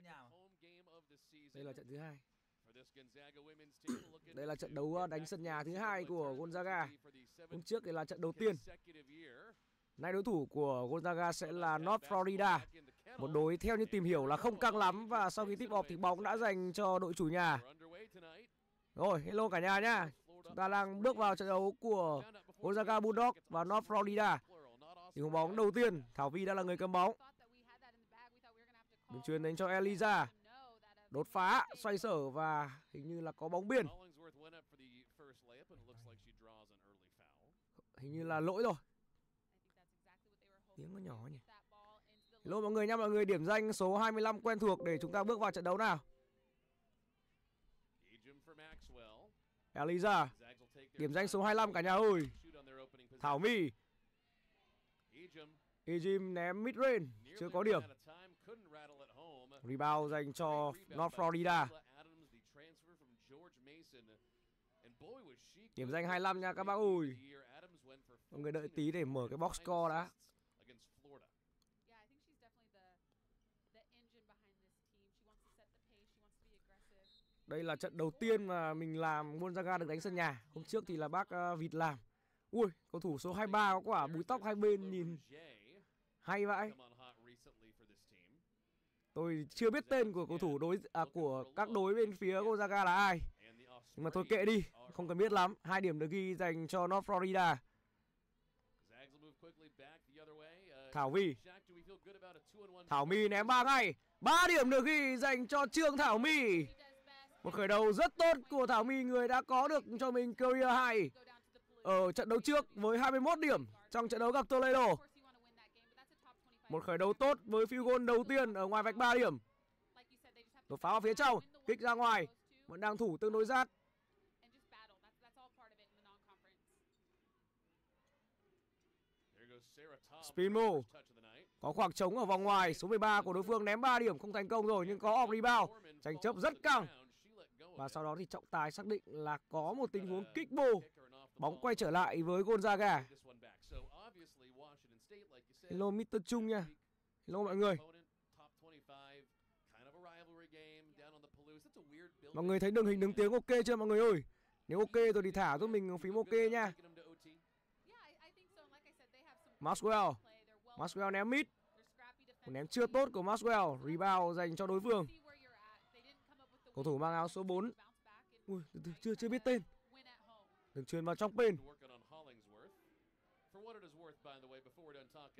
sân nhà mà. Đây là trận thứ hai. Đây là trận đấu đánh sân nhà thứ hai của Gonzaga. Hôm trước thì là trận đầu tiên. Nay đối thủ của Gonzaga sẽ là North Florida. Một đối theo như tìm hiểu là không căng lắm và sau khi tip off thì bóng đã dành cho đội chủ nhà. Rồi, hello cả nhà nhá. Chúng ta đang bước vào trận đấu của Gonzaga Bulldog và North Florida. Tình huống bóng đầu tiên, Thảo Vi đã là người cầm bóng. Đường truyền đến cho Eliza. Đột phá, xoay sở và hình như là có bóng biên. Hình như là lỗi rồi. Tiếng nó nhỏ nhỉ. Hello mọi người nha mọi người, điểm danh số 25 quen thuộc để chúng ta bước vào trận đấu nào. Eliza Điểm danh số 25 cả nhà ơi Thảo My Ejim ném mid range Chưa có điểm Rebound dành cho North Florida Điểm danh 25 nha các bác ơi Mọi người đợi tí để mở cái box score đã Đây là trận đầu tiên mà mình làm Gonzaga được đánh sân nhà. Hôm trước thì là bác uh, Vịt làm. Ui, cầu thủ số 23 có quả búi tóc hai bên nhìn hay vậy. Tôi chưa biết tên của cầu thủ đối à, của các đối bên phía Gonzaga là ai. Nhưng mà thôi kệ đi, không cần biết lắm. Hai điểm được ghi dành cho North Florida. Thảo Vi Thảo My ném ba ngay. Ba điểm được ghi dành cho Trương Thảo My. Một khởi đầu rất tốt của Thảo My người đã có được cho mình career high ở trận đấu trước với 21 điểm trong trận đấu gặp Toledo. Một khởi đầu tốt với field goal đầu tiên ở ngoài vạch 3 điểm. Đột phá vào phía trong, kích ra ngoài, vẫn đang thủ tương đối rát. Spin move. Có khoảng trống ở vòng ngoài, số 13 của đối phương ném 3 điểm không thành công rồi nhưng có off rebound. Tranh chấp rất căng. Và sau đó thì trọng tài xác định là có một tình huống kích bồ. Bóng quay trở lại với Gonzaga. Hello Mr. Trung nha. Hello mọi người. Mọi người thấy đường hình đứng tiếng ok chưa mọi người ơi? Nếu ok rồi thì thả giúp mình phím ok nha. Maxwell. Maxwell ném mid. Một ném chưa tốt của Maxwell. Rebound dành cho đối phương. Cầu thủ mang áo số 4 Ui, chưa chưa biết tên Đừng truyền vào trong pin.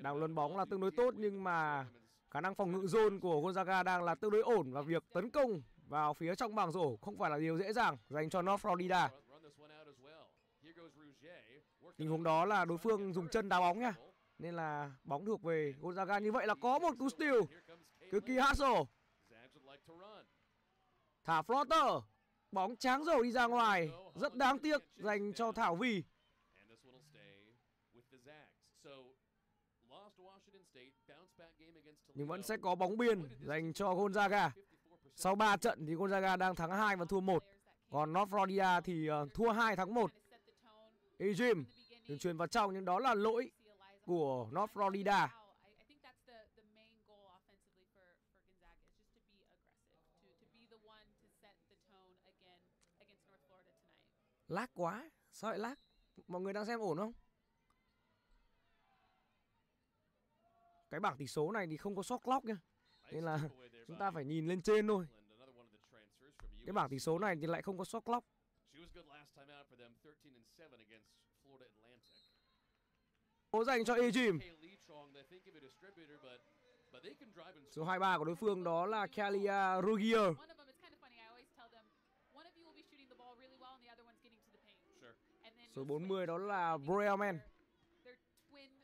Đang luân bóng là tương đối tốt, nhưng mà khả năng phòng ngự zone của Gonzaga đang là tương đối ổn và việc tấn công vào phía trong bảng rổ không phải là điều dễ dàng dành cho North Florida. Tình huống đó là đối phương dùng chân đá bóng nha. Nên là bóng thuộc về Gonzaga như vậy là có một cú steal. Cực kỳ hustle. Thả floater Bóng tráng rổ đi ra ngoài Rất đáng tiếc dành cho Thảo Vì Nhưng vẫn sẽ có bóng biên dành cho Gonzaga. Sau 3 trận thì Gonzaga đang thắng 2 và thua 1 Còn North Florida thì ờ, thua 2 thắng 1 Ejim Đường truyền vào trong nhưng đó là lỗi của North Florida. Lag quá. Sao lại lag Mọi người đang xem ổn không? Cái bảng tỷ số này thì không có shot clock nha Nên là chúng ta phải nhìn lên trên thôi. Cái bảng tỷ số này thì lại không có shot clock Cố dành cho Ejim. Số 23 của đối phương đó là Kalia Rugier. Số 40 đó là Broelman.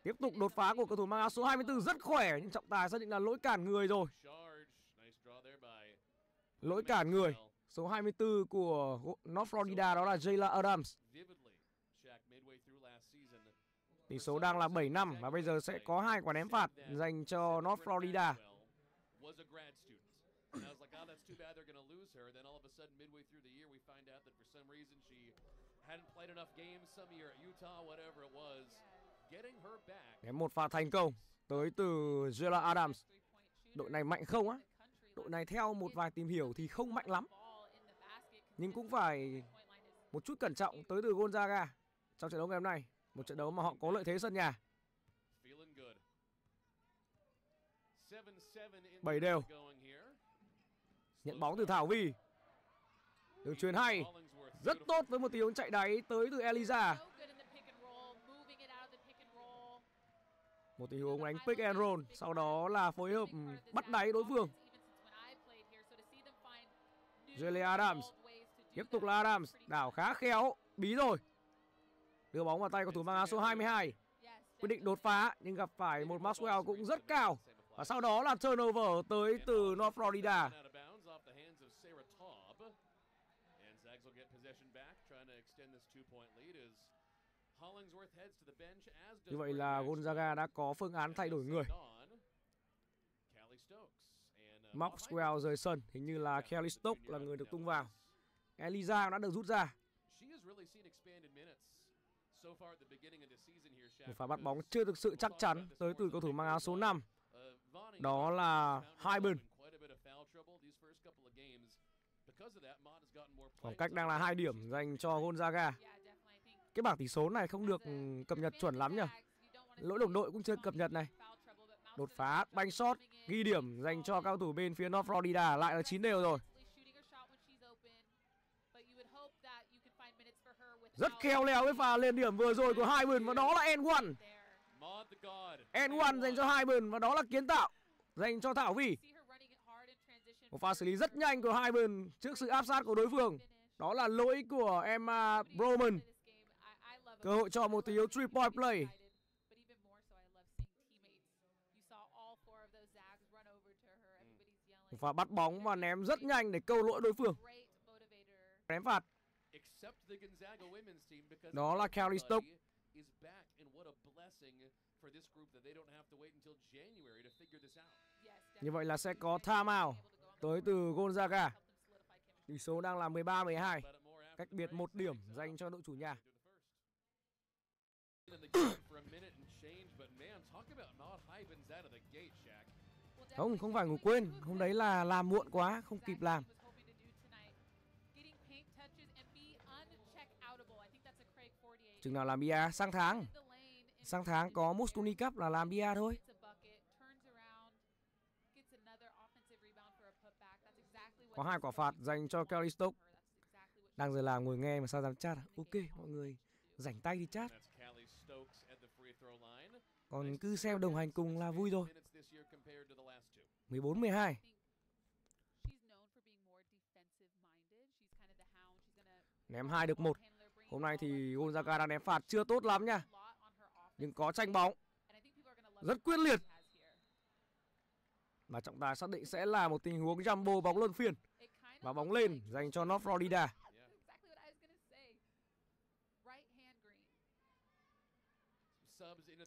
Tiếp tục đột phá của cầu thủ mang áo số 24 rất khỏe nhưng trọng tài xác định là lỗi cản người rồi. Lỗi cản người. Số 24 của North Florida đó là Jayla Adams. Tỷ số đang là 7 năm và bây giờ sẽ có hai quả ném phạt dành cho North Florida. And I was like, oh, that's too bad they're going to lose her. Then all of a sudden, midway through the year, we find out that for some reason she hadn't played enough games some year at Utah, whatever it was. Ném một pha thành công tới từ Jella Adams. Đội này mạnh không á? đội này theo một vài tìm hiểu thì không mạnh lắm. Nhưng cũng phải một chút cẩn trọng tới từ Gonzaga trong trận đấu ngày hôm nay. Một trận đấu mà họ có lợi thế sân nhà. 7 đều. nhận bóng từ Thảo Vi. Đường truyền hay. Rất tốt với một tiếng chạy đáy tới từ Eliza một tình huống đánh pick and roll sau đó là phối hợp ừ, bắt đáy đối phương. Julia Adams. Tiếp tục là Adams. Đảo khá khéo. Bí rồi. Đưa bóng vào tay của thủ mang áo số 22 quyết định đột phá, nhưng gặp phải một Maxwell cũng rất cao. Và sau đó là turnover tới từ North Florida. Như vậy là Gonzaga đã có phương án thay đổi người. Maxwell rời sân, hình như là Kelly Stokes là người được tung vào. Eliza đã được rút ra. Một pha bắt bóng chưa thực sự chắc chắn tới từ cầu thủ mang áo số 5. Đó là Hyben. Khoảng cách đang là hai điểm dành cho Gonzaga. Cái bảng tỷ số này không được ừ, cập nhật chuẩn lắm nhỉ. Lỗi đồng đội cũng chưa cập nhật này. Đột phá, banh shot, ghi điểm dành cho cao thủ bên phía North Florida lại là 9 đều rồi. Rất khéo léo với pha lên điểm vừa rồi của hai và đó là N1. N1 dành cho hai và đó là kiến tạo dành cho Thảo Vi. Một pha xử lý rất nhanh của hai trước sự áp sát của đối phương. Đó là lỗi của Emma Broman. Cơ hội cho một huống three point play. Một pha bắt bóng và ném rất nhanh để câu lỗi đối phương. Ném phạt. Đó là Kelly Stokes. Như vậy là sẽ có timeout tới từ Gonzaga. Tỷ số đang là 13-12. Cách biệt một điểm dành cho đội chủ nhà. Không, không phải ngủ quên. Hôm đấy là làm muộn quá, không kịp làm. Chừng nào làm bia sang tháng. Sang tháng có Mustuni Cup là làm bia thôi. Có hai quả phạt dành cho Kelly Stokes. Đang giờ làm ngồi nghe mà sao dám chat à? Ok, mọi người rảnh tay đi chat. Còn cứ xem đồng hành cùng là vui rồi. 14-12. Ném hai được một. Hôm nay thì Gonzaga đang ném phạt chưa tốt lắm nha. Nhưng có tranh bóng. Rất quyết liệt. Và trọng tài xác định sẽ là một tình huống jumbo bóng luân phiên. Và bóng lên dành cho North Florida.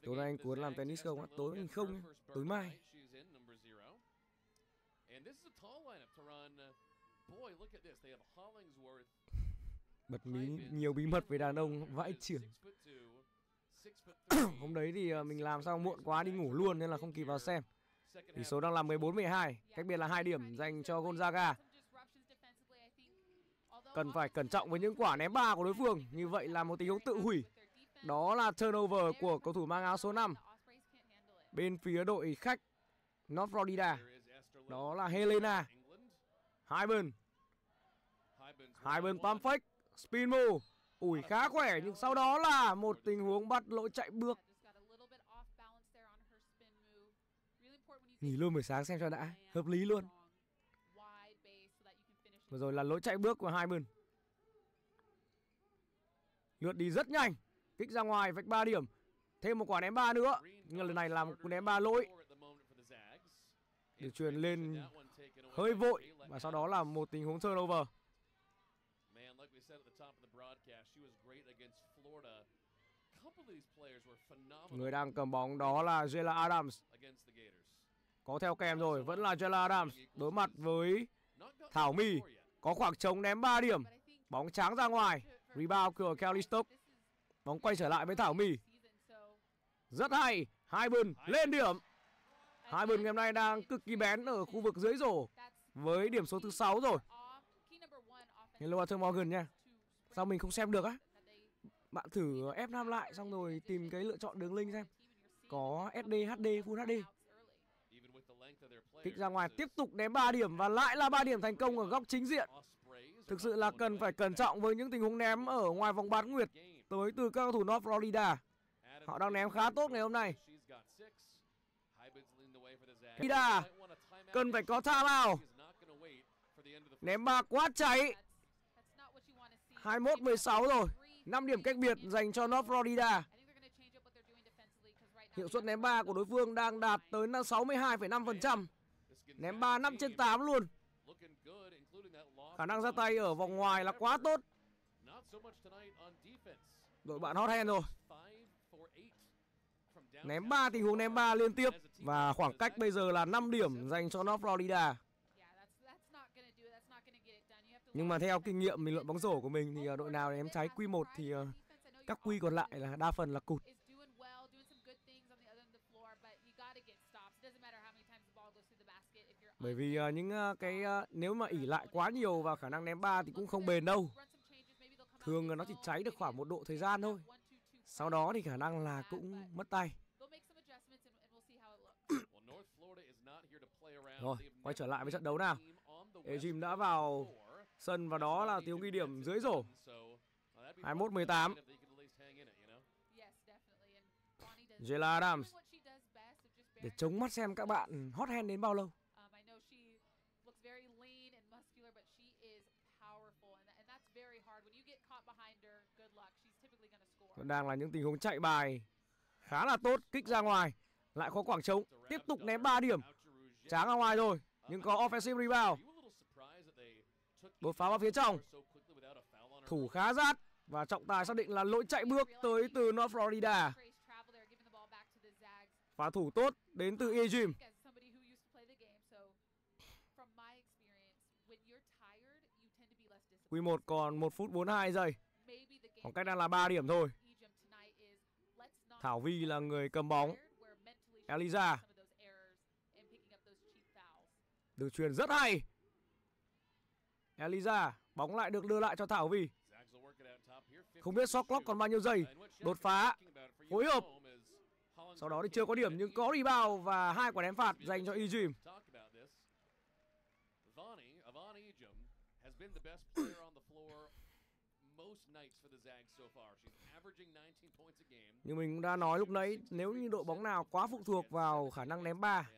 Tối nay anh Cuốn làm tennis không? Tối mình không, tối mai. Bật mí nhiều bí mật về đàn ông vãi trưởng. Hôm đấy thì à, mình làm xong muộn quá đi ngủ luôn nên là không kịp vào xem. Tỷ số đang là 14-12, cách biệt là hai điểm dành cho Gonzaga. Cần phải cẩn trọng với những quả ném ba của đối phương, như vậy là một tình huống tự hủy. Đó là turnover của cầu thủ mang áo số 5. Bên phía đội khách North Florida. Đó là Helena. Hai bên. Hai bên pump fake, spin move. Ủi khá khỏe nhưng sau đó là một tình huống bắt lỗi chạy bước. Nghỉ luôn buổi sáng xem cho đã, hợp lý luôn. Vừa rồi là lỗi chạy bước của hai bên. Lượt đi rất nhanh. Kích ra ngoài vạch 3 điểm. Thêm một quả ném ba nữa. Nhưng lần này là một ném ba lỗi. Được truyền lên hơi vội. Và sau đó là một tình huống turnover. Người đang cầm bóng đó là Jayla Adams. Có theo kèm rồi, vẫn là Jayla Adams đối mặt với Thảo My. Có khoảng trống ném 3 điểm. Bóng trắng ra ngoài. Rebound của Kelly Stokes. Bóng quay trở lại với Thảo My. Rất hay. Hai bên lên điểm. Hai bên ngày hôm nay đang cực kỳ bén ở khu vực dưới rổ. với điểm số thứ 6 rồi. Hello Arthur Morgan nha. Sao mình không xem được á? Bạn thử F5 lại xong rồi tìm cái lựa chọn đường link xem. Có SD, HD, Full HD. Kích ra ngoài tiếp tục ném 3 điểm và lại là 3 điểm thành công ở góc chính diện. Thực sự là cần phải cẩn trọng với những tình huống ném ở ngoài vòng bán nguyệt tới từ các cầu thủ North Florida. Họ đang ném khá tốt ngày hôm nay. Florida cần phải có timeout. Ném ba quá cháy. 21-16 rồi. 5 điểm cách biệt dành cho North Florida. Hiệu suất ném 3 của đối phương đang đạt tới 62,5%. Ném 3 5 trên 8 luôn. Khả năng ra tay ở vòng ngoài là quá tốt. Đội bạn hot hand rồi. Ném 3 tình huống ném 3 liên tiếp và khoảng cách bây giờ là 5 điểm dành cho North Florida. Nhưng mà theo kinh nghiệm mình luận bóng rổ của mình thì à, đội nào ném trái Q1 thì à, các quy còn lại là đa phần là cụt. Bởi vì à, những cái nếu mà ỉ lại quá nhiều vào khả năng ném ba thì cũng không bền đâu. Thường nó chỉ cháy được khoảng một độ thời gian thôi. Sau đó thì khả năng là cũng mất tay. Rồi, quay trở lại với trận đấu nào. Ejim đã vào sân và đó là tiếng ghi điểm dưới rổ. 21-18. Jayla Adams để chống mắt xem các bạn hot hand đến bao lâu. Vẫn đang là những tình huống chạy bài khá là tốt, kích ra ngoài, lại có khoảng trống, tiếp tục ném 3 điểm. Tráng ra ngoài rồi, nhưng có offensive rebound. Đột phá vào phía trong. Thủ khá rát và trọng tài xác định là lỗi chạy bước tới từ North Florida. Phá thủ tốt đến từ Ejim. Q1 còn 1 phút 42 giây. Khoảng cách đang là 3 điểm thôi. Thảo Vi là người cầm bóng. Eliza. Đường truyền rất hay. Eliza, bóng lại được đưa lại cho Thảo Vi. Không biết shot clock còn bao nhiêu giây. Đột phá, phối hợp. Sau đó thì chưa có điểm nhưng có rebound và hai quả ném phạt dành cho Ejim. Như mình cũng đã nói lúc nãy, nếu như đội bóng nào quá phụ thuộc vào khả năng ném ba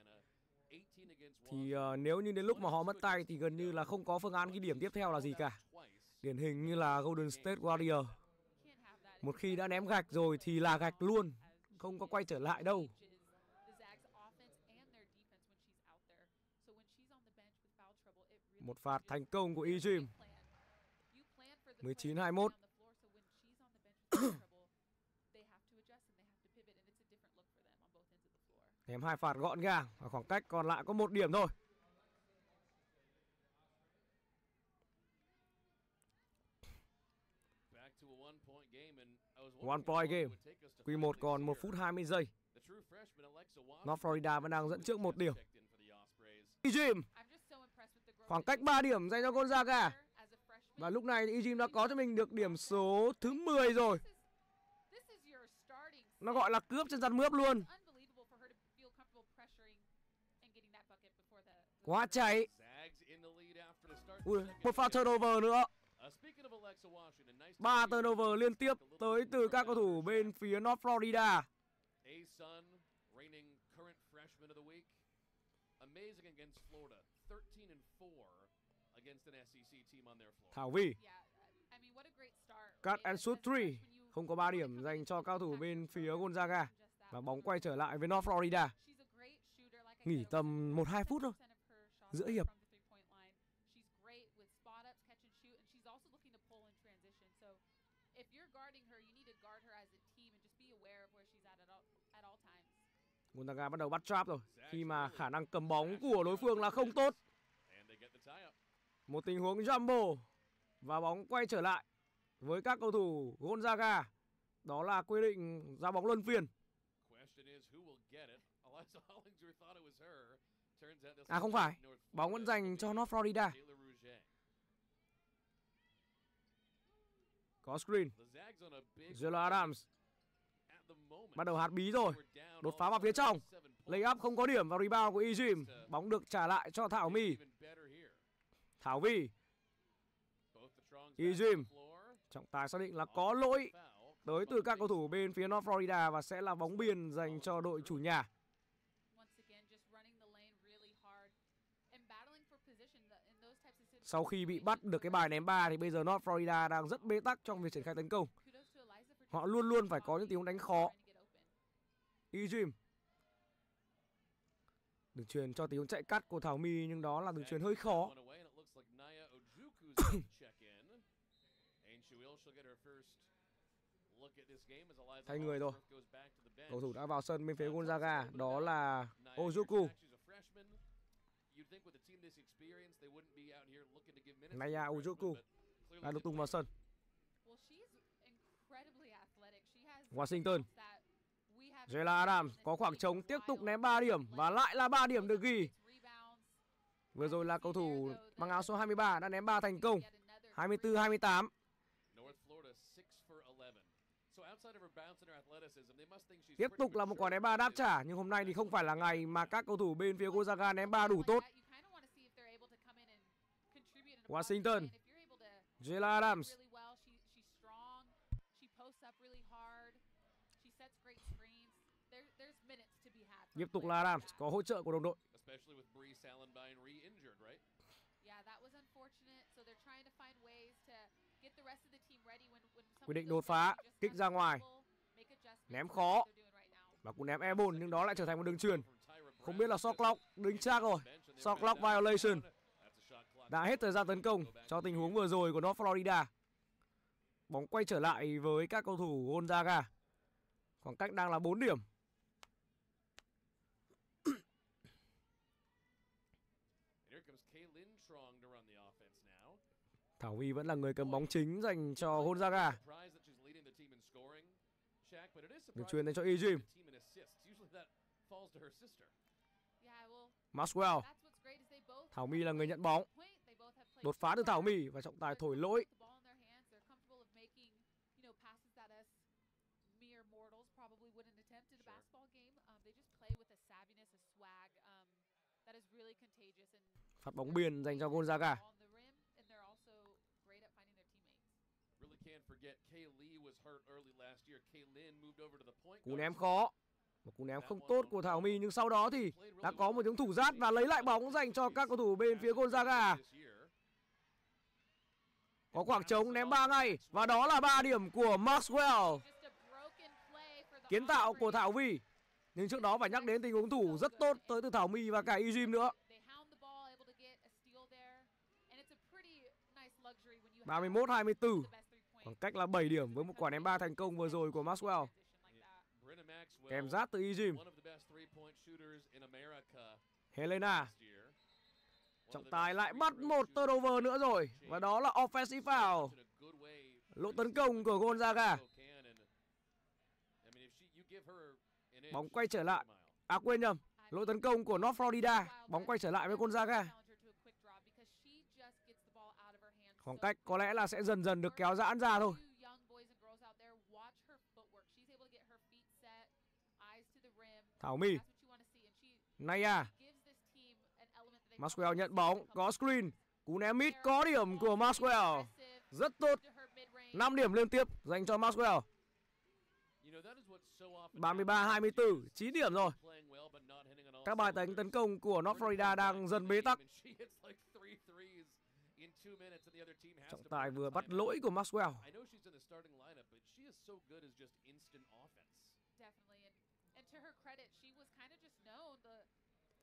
thì uh, nếu như đến lúc mà họ mất tay thì gần như là không có phương án ghi điểm tiếp theo là gì cả. Điển hình như là Golden State Warrior. Một khi đã ném gạch rồi thì là gạch luôn, không có quay trở lại đâu. Một phạt thành công của Ejim. 19-21. Ném hai phạt gọn gàng và khoảng cách còn lại có một điểm thôi. One point game. Q1 còn 1 phút 20 giây. North Florida vẫn đang dẫn trước một điểm. Jim. Khoảng cách 3 điểm dành cho Gonzaga. Và lúc này thì Ejim đã có cho mình được điểm số thứ 10 rồi. Nó gọi là cướp trên răn mướp luôn. Quá cháy. Ui, một pha turnover nữa. Ba turnover liên tiếp tới từ các cầu thủ bên phía North Florida. Amazing against Florida, 13 and 4 against an SEC team on their floor. Thảo Vi. Cut and shoot 3. Không có 3 điểm dành cho cao thủ bên phía Gonzaga. Và bóng quay trở lại với North Florida. Nghỉ tầm 1-2 phút thôi. Giữa hiệp. Gonzaga bắt đầu bắt trap rồi khi mà khả năng cầm bóng của đối phương là không tốt. Một tình huống jumbo và bóng quay trở lại với các cầu thủ Gonzaga. Đó là quy định ra bóng luân phiên. À không phải. Bóng vẫn dành cho North Florida. Có screen. Jalen Adams. Bắt đầu hạt bí rồi. Đột phá vào phía trong. Lấy up không có điểm vào rebound của Ejim. Bóng được trả lại cho Thảo My. Thảo Vi. Ejim. Trọng tài xác định là có lỗi tới từ các cầu thủ bên phía North Florida và sẽ là bóng biên dành cho đội chủ nhà. Sau khi bị bắt được cái bài ném ba thì bây giờ North Florida đang rất bế tắc trong việc triển khai tấn công. Họ luôn luôn phải có những tình huống đánh khó. Ejim. Đường truyền cho tình huống chạy cắt của Thảo My nhưng đó là đường truyền hơi khó. Thay người rồi. Cầu thủ đã vào sân bên phía Gonzaga, đó là Ojuku. Naya Ojuku đã được tung vào sân. Washington. Jayla Adams có khoảng trống tiếp tục ném 3 điểm và lại là 3 điểm được ghi. Vừa rồi là cầu thủ mang áo số 23 đã ném 3 thành công. 24-28. Tiếp tục là một quả ném ba đáp trả nhưng hôm nay thì không phải là ngày mà các cầu thủ bên phía Gonzaga ném ba đủ tốt. Washington, Jayla Adams. Tiếp tục là Adams có hỗ trợ của đồng đội. Quyết định đột phá, kích ra ngoài. Ném khó. Và cũng ném airborne nhưng đó lại trở thành một đường truyền. Không biết là shot clock, đứng chắc rồi. Shot clock violation. Đã hết thời gian tấn công cho tình huống vừa rồi của North Florida. Bóng quay trở lại với các cầu thủ Gonzaga. Khoảng cách đang là 4 điểm. Thảo Vy vẫn là người cầm bóng chính dành cho Gonzaga. Được truyền đến cho Ejim. Maxwell. Thảo My là người nhận bóng. Đột phá từ Thảo My và trọng tài thổi lỗi. Phát bóng biên dành cho Gonzaga. Cú ném khó. Một cú ném không tốt của Thảo My nhưng sau đó thì đã có một tiếng thủ giát và lấy lại bóng dành cho các cầu thủ bên phía Gonzaga. Có khoảng trống ném ba ngay và đó là 3 điểm của Maxwell. Kiến tạo của Thảo Vi. Nhưng trước đó phải nhắc đến tình huống thủ rất tốt tới từ Thảo My và cả Ejim nữa. 31-24. Khoảng cách là 7 điểm với một quả ném 3 thành công vừa rồi của Maxwell. Kèm rát từ Ejim. Helena. Trọng tài lại bắt một turnover nữa rồi. Và đó là offensive foul. Lỗ tấn công của Gonzaga. Bóng quay trở lại. À quên nhầm. Lỗ tấn công của North Florida. Bóng quay trở lại với Gonzaga. Khoảng cách có lẽ là sẽ dần dần được kéo giãn ra thôi. Thảo My. Naya. Maxwell nhận bóng, có screen. Cú ném mid có điểm của Maxwell. Rất tốt. 5 điểm liên tiếp dành cho Maxwell. 33-24, 9 điểm rồi. Các bài đánh tấn công của North Florida đang dần bế tắc. Trọng tài vừa bắt lỗi của Maxwell. to her credit, she was kind of just known the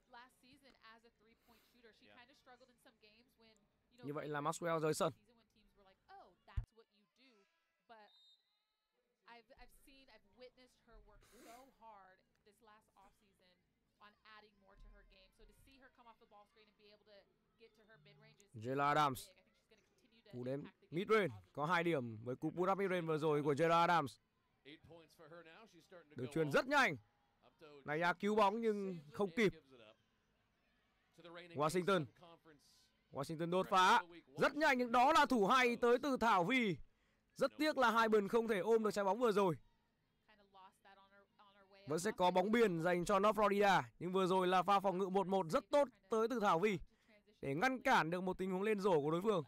last season as a three-point shooter. She yeah. kind of struggled in some games when, you know, Như vậy là Maxwell rời sân. When teams were like, "Oh, that's what you do." But I've I've seen, I've witnessed her work so hard this last off season on adding more to her game. So to see her come off the ball screen and be able to get to her mid-range Jayla Adams. Cú đếm mid-range có hai điểm với cú put up mid-range vừa rồi của Jayla Adams. Đường truyền rất nhanh. Naya cứu bóng nhưng không kịp. Washington Washington đột phá rất nhanh nhưng đó là thủ hay tới từ Thảo Vi rất tiếc là hai bên không thể ôm được trái bóng vừa rồi vẫn sẽ có bóng biên dành cho North Florida, nhưng vừa rồi là pha phòng ngự 1-1 rất tốt tới từ Thảo Vi để ngăn cản được một tình huống lên rổ của đối phương.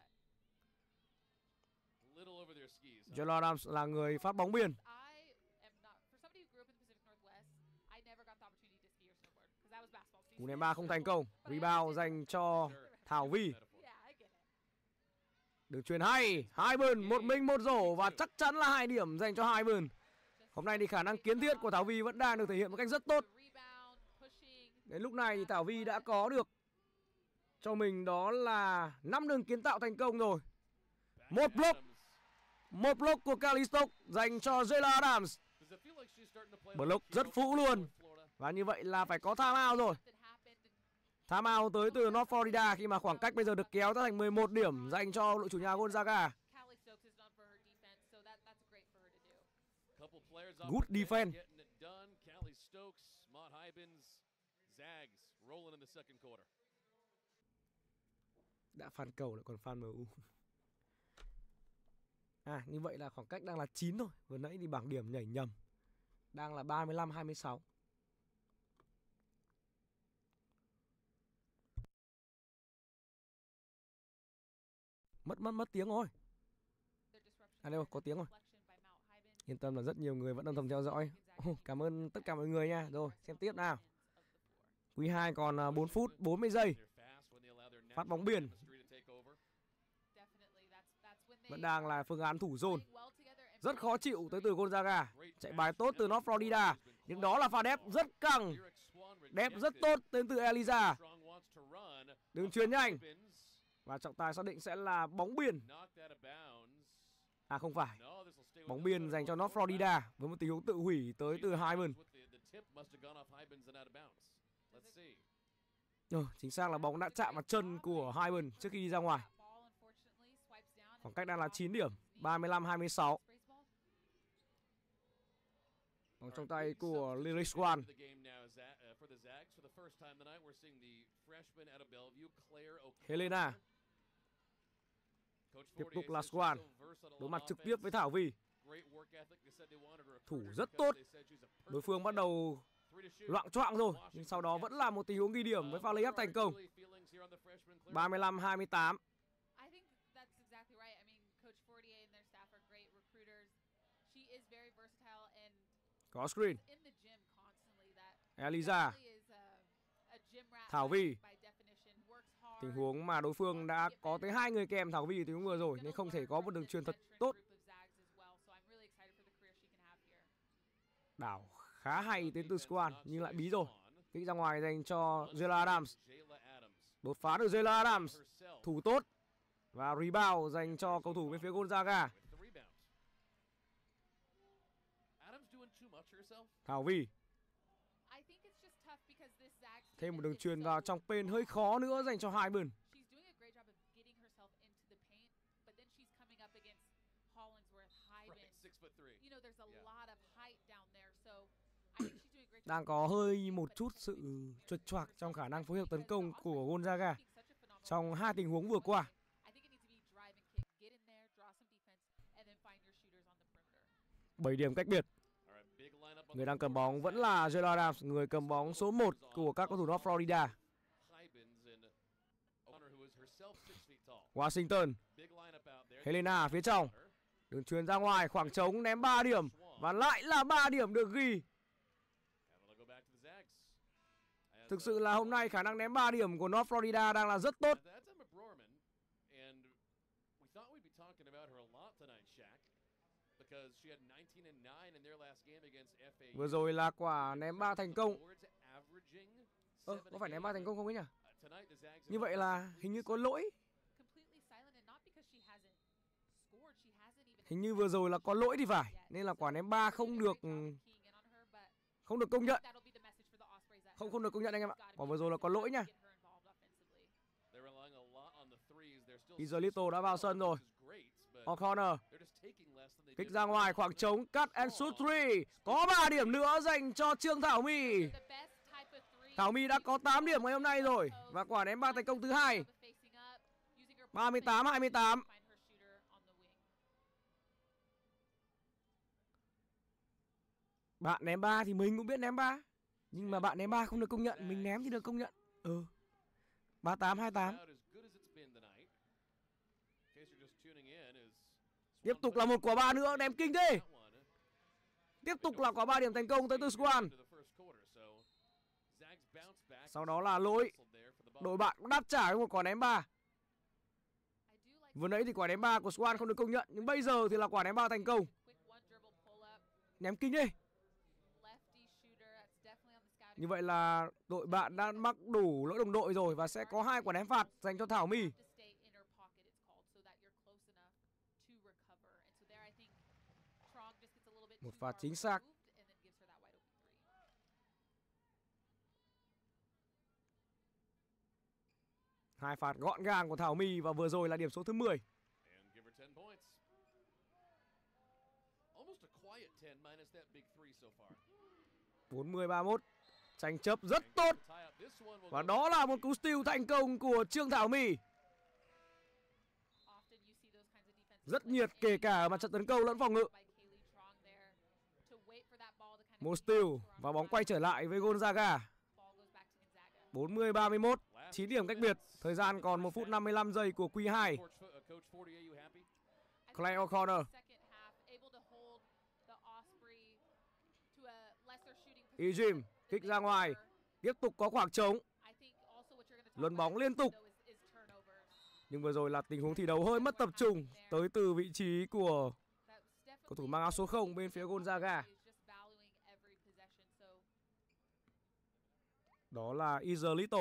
Joel Adams là người phát bóng biên Cú ném ba không thành công. Rebound dành cho Thảo Vi. Đường truyền hay, hai bên một mình một rổ và chắc chắn là hai điểm dành cho hai bên. Hôm nay thì khả năng kiến thiết của Thảo Vi vẫn đang được thể hiện một cách rất tốt. Đến lúc này thì Thảo Vi đã có được cho mình đó là năm đường kiến tạo thành công rồi. Một block. Một block của Calisto dành cho Jayla Adams. Block rất phũ luôn. Và như vậy là phải có timeout rồi. Timeout tới từ North Florida khi mà khoảng cách bây giờ được kéo ra thành 11 điểm dành cho đội chủ nhà Gonzaga. Good defense. Đã fan cầu lại còn fan MU. À như vậy là khoảng cách đang là 9 thôi. Vừa nãy thì bảng điểm nhảy nhầm. Đang là 35 26. mất mất mất tiếng rồi à đâu có tiếng rồi yên tâm là rất nhiều người vẫn âm thầm theo dõi oh, cảm ơn tất cả mọi người nha rồi xem tiếp nào quý 2 còn à, 4 phút 40 giây phát bóng biển vẫn đang là phương án thủ dồn. Rất khó chịu tới từ Gonzaga. chạy bài tốt từ North Florida. Nhưng đó là pha đép rất căng. Đép rất tốt đến từ Eliza. Đường truyền nhanh. và trọng tài xác định sẽ là bóng biên. À không phải. Bóng biên dành cho North Florida với một tình huống tự hủy tới từ Hyman. Ừ, chính xác là bóng đã chạm vào chân của Hyman trước khi đi ra ngoài. Khoảng cách đang là 9 điểm, 35-26. Bóng trong tay của Lyric Swan. Helena. Tiếp tục là Swan. Đối mặt trực tiếp với Thảo Vi Thủ rất tốt. Đối phương bắt đầu loạn choạng rồi Nhưng sau đó vẫn là một tình huống ghi điểm với pha lấy áp thành công. 35-28 Có screen Eliza Thảo Vi tình huống mà đối phương đã có tới hai người kèm Thảo Vi tình huống vừa rồi nên không thể có một đường truyền thật tốt. Đảo khá hay đến từ Squan nhưng lại bí rồi. Kích ra ngoài dành cho Jayla Adams. Đột phá được Jayla Adams. Thủ tốt. Và rebound dành cho cầu thủ bên phía Gonzaga. Thảo Vi. Thêm một đường truyền vào trong pen hơi khó nữa dành cho hai bên. Đang có hơi một chút sự chuột choạc trong khả năng phối hợp tấn công của Gonzaga. trong hai tình huống vừa qua. 7 điểm cách biệt. Người đang cầm bóng vẫn là Jalen Adams, người cầm bóng số 1 của các cầu thủ North Florida. Washington. Helena phía trong. Đường truyền ra ngoài, khoảng trống ném 3 điểm và lại là 3 điểm được ghi. Thực sự là hôm nay khả năng ném 3 điểm của North Florida đang là rất tốt. Vừa rồi là quả ném ba thành công. Ơ, có phải ném ba thành công không ấy nhỉ? Như vậy là hình như có lỗi. Hình như vừa rồi là có lỗi thì phải, nên là quả ném ba không được không được công nhận. Không không được công nhận anh em ạ. Quả vừa rồi là có lỗi nha. Izolito đã vào sân rồi. O'Connor Kích ra ngoài khoảng trống Cut and shoot three. Có 3 điểm nữa dành cho Trương Thảo My Thảo My đã có 8 điểm ngày hôm nay rồi. Và quả ném ba thành công thứ hai. 38 28. Bạn ném ba thì mình cũng biết ném ba. Nhưng mà bạn ném ba không được công nhận. Mình ném thì được công nhận. Ừ. 38 28 Tiếp tục là một quả ba nữa ném kinh đi Tiếp tục là quả ba điểm thành công tới từ Swan Sau đó là lỗi. Đội bạn cũng đáp trả với một quả ném ba. Vừa nãy thì quả ném ba của Swan không được công nhận Nhưng bây giờ thì là quả ném ba thành công. Ném kinh đi. Như vậy là đội bạn đã mắc đủ lỗi đồng đội rồi và sẽ có hai quả ném phạt dành cho Thảo My. Một phạt chính xác. Hai phạt gọn gàng của Thảo My và vừa rồi là điểm số thứ 10. bốn mươi ba mốt. Tranh chấp rất tốt. và đó là một cú steal thành công của Trương Thảo My. Rất nhiệt kể cả mặt trận tấn công lẫn phòng ngự một steal và bóng quay trở lại với Gonzaga 40-31 9 điểm cách biệt. Thời gian còn 1 phút 55 giây của Q2 Clay O'Connor. Ejim kích ra ngoài, tiếp tục có khoảng trống. Luân bóng liên tục. Nhưng vừa rồi là tình huống thi đấu hơi mất tập trung tới từ vị trí của cầu thủ mang áo số 0 bên phía Gonzaga. Đó là Izerlito.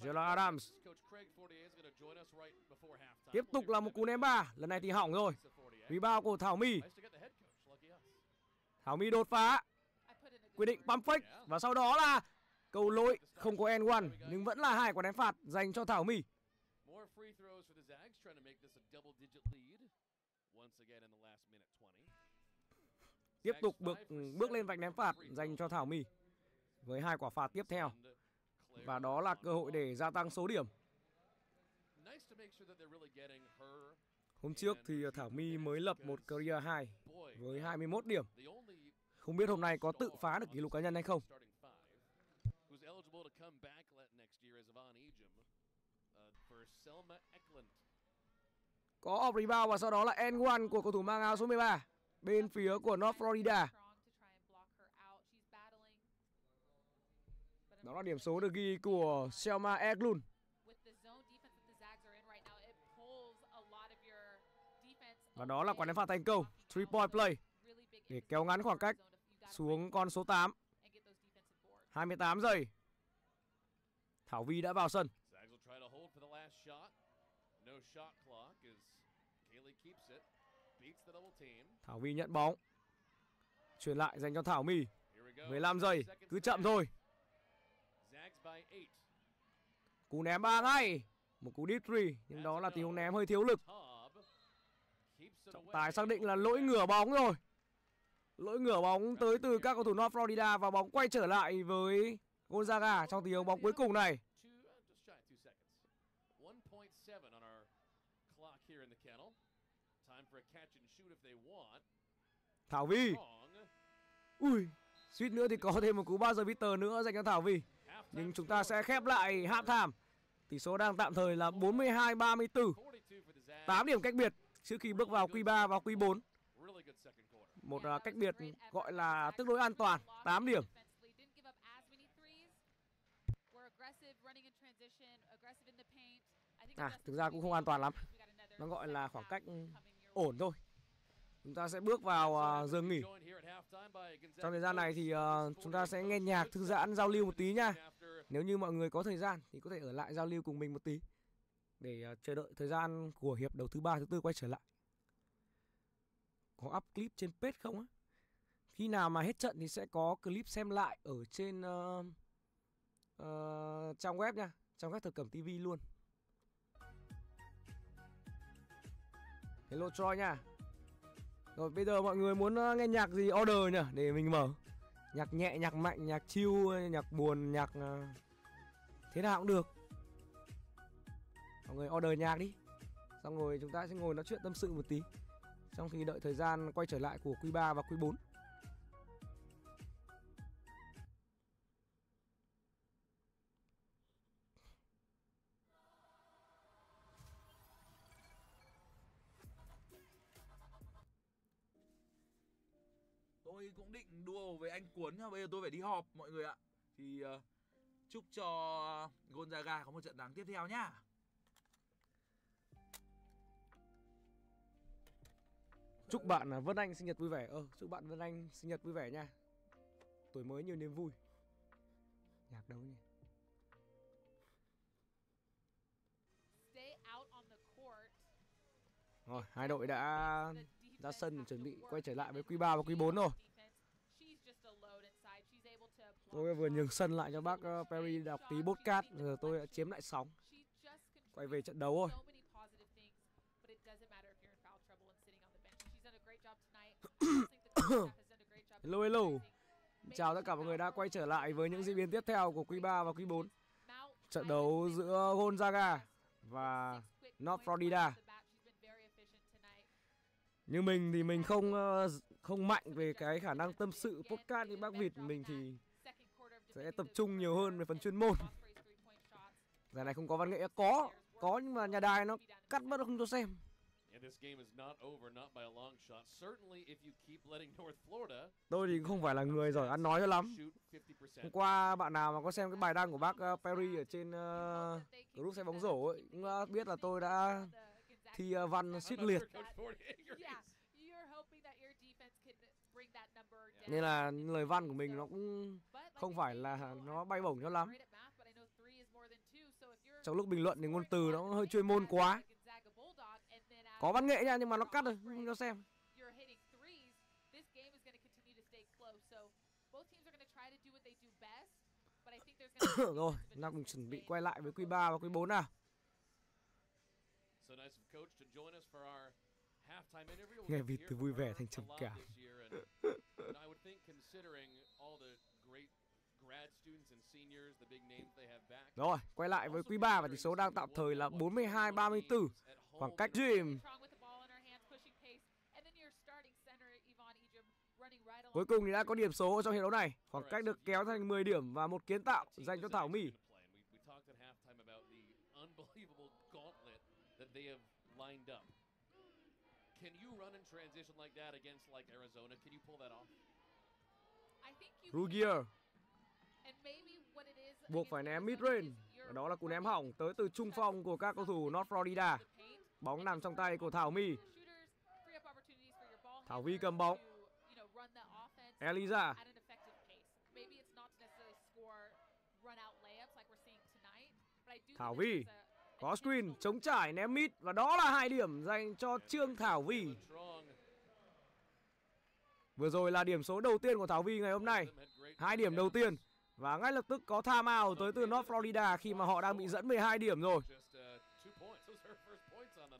Jalen Adams Tiếp tục là một cú ném ba. Lần này thì hỏng rồi. Rebound của Thảo My. Thảo My đột phá. Quyết định pump fake Và sau đó là cầu lỗi Không có end one Nhưng vẫn là hai quả ném phạt dành cho Thảo My Tiếp tục bước bước lên vạch ném phạt dành cho Thảo My với hai quả phạt tiếp theo và đó là cơ hội để gia tăng số điểm. Hôm trước thì Thảo My mới lập một career 2 với 21 điểm. Không biết hôm nay có tự phá được kỷ lục cá nhân hay không. Có off rebound và sau đó là end one của cầu thủ mang áo số 13 bên phía của North Florida. Đó là điểm số được ghi của Selma Eglund. Và đó là quả ném phạt thành công, 3 point play để kéo ngắn khoảng cách xuống con số 8. 28 giây. Thảo Vi đã vào sân. Thảo Vi nhận bóng. Chuyển lại dành cho Thảo My. 15 giây, cứ chậm thôi. Cú ném ba ngay. Một cú deep three nhưng đó là tình huống ném hơi thiếu lực. Trọng tài xác định là lỗi ngửa bóng rồi. Lỗi ngửa bóng tới từ các cầu thủ North Florida và bóng quay trở lại với Gonzaga trong tình huống bóng cuối cùng này. Thảo Vi. Ui, suýt nữa thì có thêm một cú buzzer beater nữa dành cho Thảo Vi. Nhưng chúng ta sẽ khép lại half time. Tỷ số đang tạm thời là 42-34. 8 điểm cách biệt trước khi bước vào Q3 và Q4. Một uh, cách biệt gọi là tương đối an toàn, 8 điểm. À, thực ra cũng không an toàn lắm. Nó gọi là khoảng cách ổn thôi. Chúng ta sẽ bước vào uh, giờ nghỉ. Trong thời gian này thì uh, chúng ta sẽ nghe nhạc, thư giãn, giao lưu một tí nha. Nếu như mọi người có thời gian thì có thể ở lại giao lưu cùng mình một tí để uh, chờ đợi thời gian của hiệp đầu thứ ba thứ tư quay trở lại. Có up clip trên page không á? Khi nào mà hết trận thì sẽ có clip xem lại ở trên uh, uh, trang web nha, trang web thực cẩm TV luôn. Hello Troy nha rồi bây giờ mọi người muốn ờ, nghe nhạc gì order nhỉ? Để mình mở. Nhạc nhẹ, nhạc mạnh, nhạc chill, nhạc buồn, nhạc ờ, Thế nào cũng được. Mọi người order nhạc đi. Xong rồi chúng ta sẽ ngồi nói chuyện tâm sự một tí. Trong khi đợi thời gian quay trở lại của Q3 và Q4 cũng định đua với anh Cuốn nhưng bây giờ tôi phải đi họp mọi người ạ. Thì uh, chúc cho Gonzaga có một trận đáng tiếp theo nhá. Chúc bạn à, Vân Anh sinh nhật vui vẻ. Ờ, chúc bạn Vân Anh sinh nhật vui vẻ nha. Tuổi mới nhiều niềm vui. Nhạc đâu nhỉ? Rồi, hai đội đã ra sân chuẩn bị quay trở lại với Q3 và Q4 rồi. Tôi vừa nhường sân lại cho bác uh, Perry đọc tí podcast Giờ tôi đã chiếm lại sóng. Quay về trận đấu thôi. Hello hello. Chào tất cả mọi người đã quay trở lại với những diễn biến tiếp theo của Q3 và Q4 Trận đấu giữa Gonzaga và North Florida. Như mình thì mình không uh, không mạnh về cái khả năng tâm sự podcast như bác Việt Mình thì sẽ tập trung nhiều hơn về phần chuyên môn. Giải này không có văn nghệ có có nhưng mà nhà đài nó cắt mất không cho xem. Tôi thì không phải là người giỏi ăn nói cho lắm. Hôm qua bạn nào mà có xem cái bài đăng của bác uh, Perry ở trên uh, group xem bóng rổ ấy, cũng uh, biết là tôi đã thi uh, văn xít liệt. Nên là lời văn của mình nó cũng không phải là nó bay bổng cho lắm. Trong lúc bình luận thì ngôn từ nó hơi chuyên môn quá. Có văn nghệ nha nhưng mà nó cắt rồi, không cho xem. rồi, nào cùng chuẩn bị quay lại với Q3 và Q4 nào. Nghe vịt từ vui vẻ thành trầm cảm. Rồi, quay lại với Q3 và tỷ số đang tạm thời là 42-34. Khoảng cách Jim. Cuối cùng thì đã có điểm số trong hiệp đấu này. Khoảng cách được kéo thành 10 điểm và một kiến tạo dành cho Thảo My. Can you run in transition like that against like Arizona? Can you pull that off? Rugier buộc phải ném mid range. Và đó là cú ném hỏng tới từ trung phong của các cầu thủ North Florida. Bóng nằm trong tay của Thảo My Thảo Vi cầm bóng. Eliza. Thảo Vi. Có screen, chống trải, ném mid. Và đó là hai điểm dành cho Trương Thảo Vi. Vừa rồi là điểm số đầu tiên của Thảo Vi ngày hôm nay. Hai điểm đầu tiên và ngay lập tức có tham out tới từ North Florida khi mà họ đang bị dẫn 12 điểm rồi.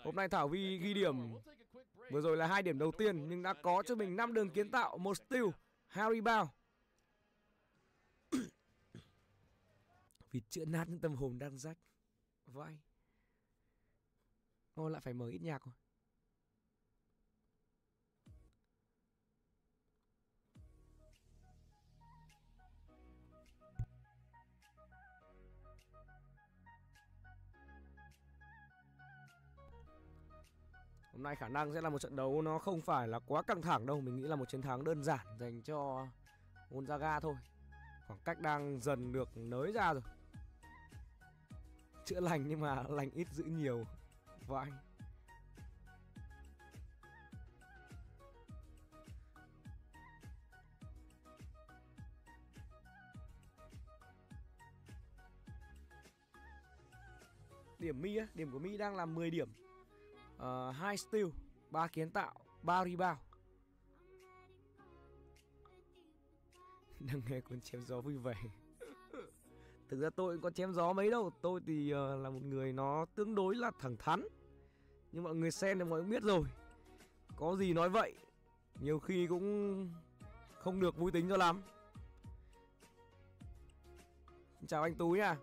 Hôm nay Thảo Vi ghi điểm vừa rồi là hai điểm đầu tiên nhưng đã có cho mình 5 đường kiến tạo, một steal, Harry Bao. vì chữa nát những tâm hồn đang rách. Vai. Ô lại phải mở ít nhạc rồi. Hôm nay khả năng sẽ là một trận đấu nó không phải là quá căng thẳng đâu. Mình nghĩ là một chiến thắng đơn giản dành cho Gonzaga thôi. Khoảng cách đang dần được nới ra rồi. Chữa lành nhưng mà lành ít giữ nhiều. Vãi Điểm Mi á, điểm của Mi đang là 10 điểm. Ờ, uh, 2 steal 3 kiến tạo 3 rebound. Đang nghe con chém gió vui vẻ. Thực ra tôi cũng có chém gió mấy đâu. Tôi thì uh, là một người nó tương đối là thẳng thắn. Nhưng mọi người xem thì mọi người biết rồi. Có gì nói vậy nhiều khi cũng không được vui tính cho lắm. Chào anh tú nha.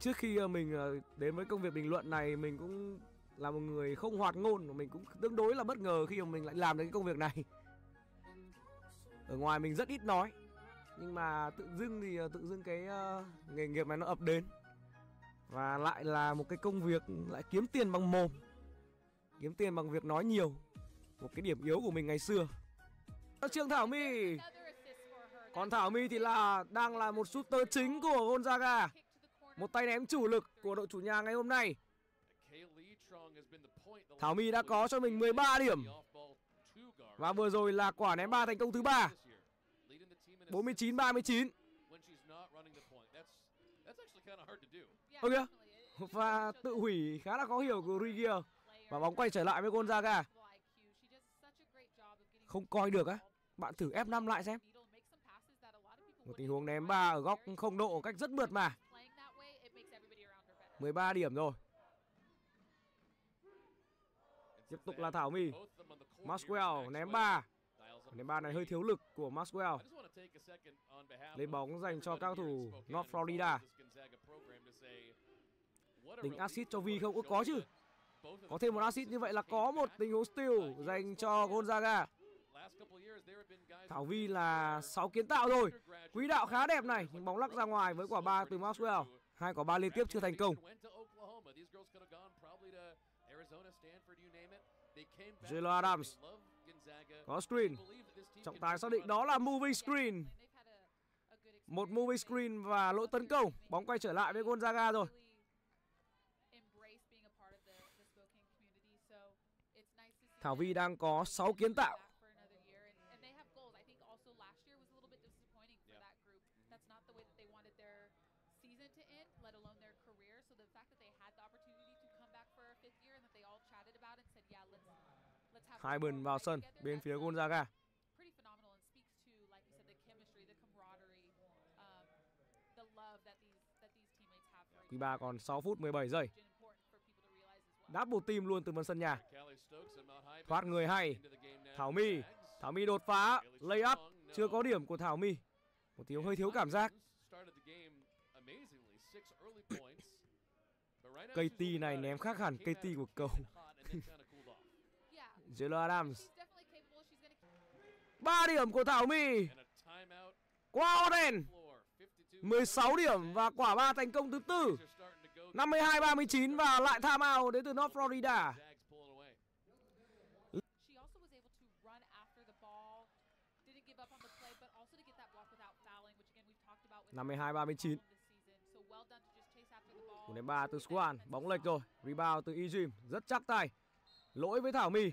Trước khi ờ, mình ờ, đến với công việc bình luận này mình cũng là một người không hoạt ngôn mình cũng tương đối là bất ngờ khi mà mình lại làm được cái công việc này. Ở ngoài mình rất ít nói nhưng mà tự dưng thì ờ, tự dưng cái uh, nghề nghiệp này nó ập đến. Và lại là một cái công việc lại kiếm tiền bằng mồm kiếm tiền bằng việc nói nhiều một cái điểm yếu của mình ngày xưa. Trương thảo my. Còn thảo my thì là đang là một shooter chính của gonzaga một tay ném chủ lực của đội chủ nhà ngày hôm nay. Thảo My đã có cho mình 13 điểm. Và vừa rồi là quả ném 3 thành công thứ ba. 49-39 Ok. Và tự hủy khá là khó hiểu của Rigier Và bóng quay trở lại với Gonzaga. Không coi được á. Bạn thử F5 lại xem. Một tình huống ném 3 ở góc không độ cách rất mượt mà 13 điểm rồi. Tiếp tục là Thảo My Maxwell ném 3 Ném 3 này hơi thiếu lực của Maxwell. Lấy bóng dành cho cao thủ North Florida. Tính axit cho Vi không? Ủa, có chứ. Có thêm một axit như vậy là có một tình huống steal dành cho Gonzaga. Thảo Vi là 6 kiến tạo rồi. Quỹ đạo khá đẹp này Nhưng bóng lắc ra ngoài với quả 3 từ Maxwell. Hai quả 3 liên tiếp chưa thành công. Jalen Adams. Có screen. Trọng tài xác định đó là moving screen. Một moving screen và lỗi tấn công. Bóng quay trở lại với Gonzaga rồi. Thảo Vi đang có 6 kiến tạo Hai bên vào sân bên phía Gonzaga. Quý ba còn 6 phút 17 giây. Double team luôn từ phần sân nhà. Thoát người hay. Thảo My, Thảo My đột phá, lay up, chưa có điểm của Thảo My. Một tiếng hơi thiếu cảm giác. KT này ném khác hẳn KT của cầu. Jalen Adams. 3 điểm của Thảo My. Qua Oden 16 điểm và quả 3 thành công thứ tư. 52-39 và lại tham out đến từ North Florida. 52-39 Cú ném 3 từ Swan Bóng lệch rồi. Rebound từ Ejim Rất chắc tay. Lỗi với Thảo My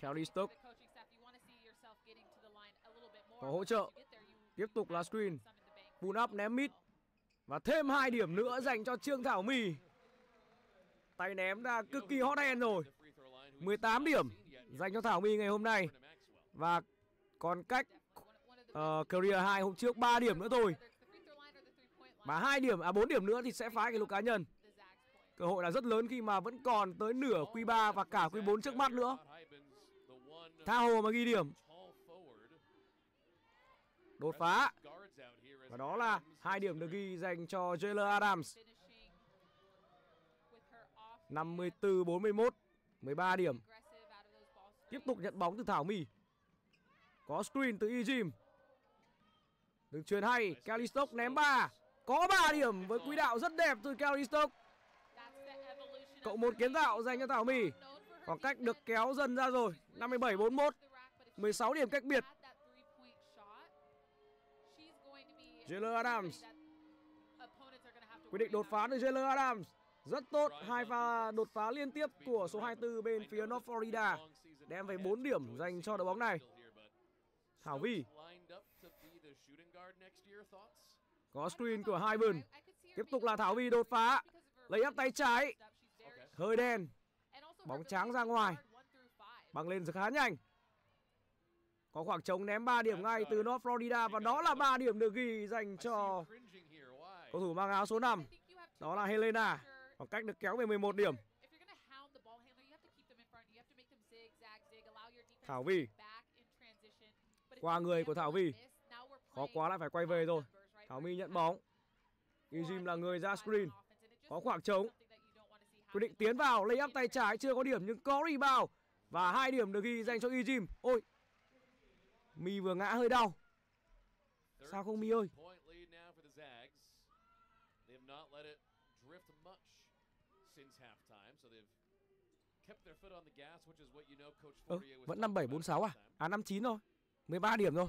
Kelly Stokes có hỗ trợ tiếp tục là screen pull up ném mid và thêm hai điểm nữa dành cho Trương Thảo My. Tay ném ra cực kỳ hot hand rồi. 18 điểm dành cho Thảo My ngày hôm nay. Và còn cách uh, career 2 hôm trước 3 điểm nữa thôi. Và hai điểm à 4 điểm nữa thì sẽ phá kỷ lục cá nhân. Cơ hội là rất lớn khi mà vẫn còn tới nửa Q3 và cả Q4 trước mắt nữa. Tha hồ mà ghi điểm. Đột phá. Và đó là hai điểm được ghi dành cho Jalen Adams. 54-41, 13 điểm. Tiếp tục nhận bóng từ Thảo My. Có screen từ Ejim. Đường truyền hay, Stokes ném 3. Có 3 điểm với quỹ đạo rất đẹp từ Stokes. Cộng một kiến tạo dành cho Thảo My. Khoảng cách được kéo dần ra rồi. 57-41. 16 điểm cách biệt. Jalen Adams Quyết định đột phá từ Jalen Adams. Rất tốt, hai pha đột phá liên tiếp của số 24 bên phía North Florida đem về 4 điểm dành cho đội bóng này. Thảo Vi có screen của hai. Tiếp tục là Thảo Vi đột phá. Lấy áp tay trái. Hơi đen. Bóng trắng ra ngoài. Băng lên khá nhanh. Có khoảng trống ném 3 điểm ngay từ North Florida và đó là 3 điểm được ghi dành cho cầu thủ mang áo số 5. Đó là Helena. Khoảng cách được kéo về 11 điểm. Thảo Vi. Qua người của Thảo Vi. Khó quá lại phải quay về rồi. Thảo My nhận bóng. Ijim là người ra screen. Có khoảng trống. Quyết định tiến vào, lấy áp tay trái chưa có điểm nhưng có rebound. Và hai điểm được ghi dành cho Ejim. Ôi. Mi vừa ngã hơi đau. Sao không Mi ơi? Ừ, vẫn 57 46 à? À 59 thôi. 13 điểm thôi.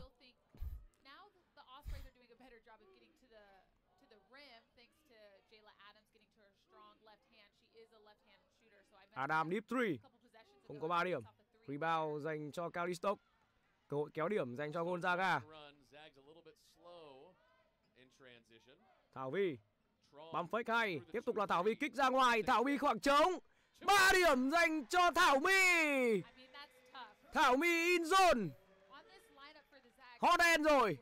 Adam deep 3 Không có 3 điểm. Rebound dành cho Kalistok Cơ hội kéo điểm dành cho Gonzaga. Thảo Vi. Bấm fake hay. Tiếp tục là Thảo Vi kích ra ngoài. Thảo Vi khoảng trống. 3 điểm dành cho Thảo My Thảo My in zone. Hot end rồi.